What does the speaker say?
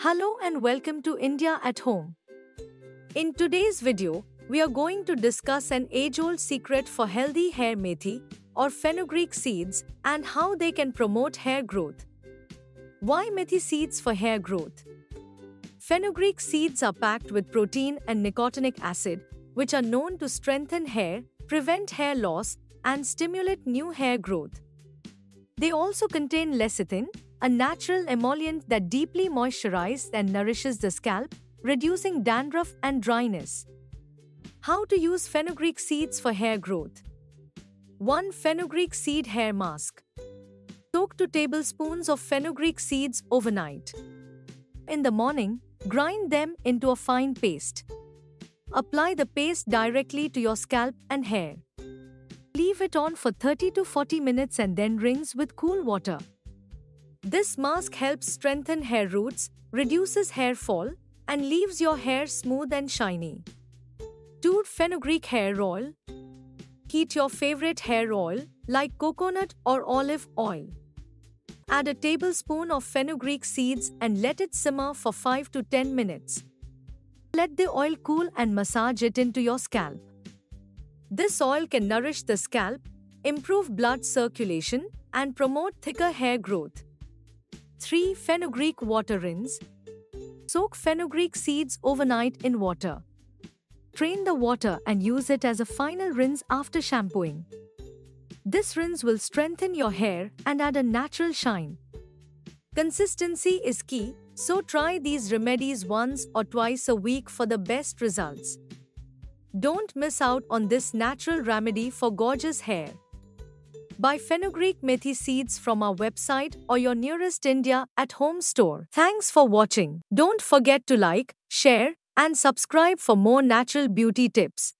Hello and welcome to India at Home. In today's video, we are going to discuss an age old secret for healthy hair methi or fenugreek seeds and how they can promote hair growth. Why methi seeds for hair growth? Fenugreek seeds are packed with protein and nicotinic acid, which are known to strengthen hair, prevent hair loss, and stimulate new hair growth. They also contain lecithin, a natural emollient that deeply moisturizes and nourishes the scalp, reducing dandruff and dryness. How to use fenugreek seeds for hair growth? 1 fenugreek seed hair mask. Soak 2 tablespoons of fenugreek seeds overnight. In the morning, grind them into a fine paste. Apply the paste directly to your scalp and hair. Leave it on for 30 to 40 minutes and then rinse with cool water. This mask helps strengthen hair roots, reduces hair fall, and leaves your hair smooth and shiny. 2. Fenugreek hair oil. Heat your favorite hair oil, like coconut or olive oil. Add a tablespoon of fenugreek seeds and let it simmer for 5 to 10 minutes. Let the oil cool and massage it into your scalp. This oil can nourish the scalp, improve blood circulation, and promote thicker hair growth. 3. Fenugreek water rinse. Soak fenugreek seeds overnight in water. Drain the water and use it as a final rinse after shampooing. This rinse will strengthen your hair and add a natural shine. Consistency is key, so try these remedies once or twice a week for the best results. Don't miss out on this natural remedy for gorgeous hair. Buy fenugreek methi seeds from our website or your nearest India at home store. Thanks for watching. Don't forget to like, share, and subscribe for more natural beauty tips.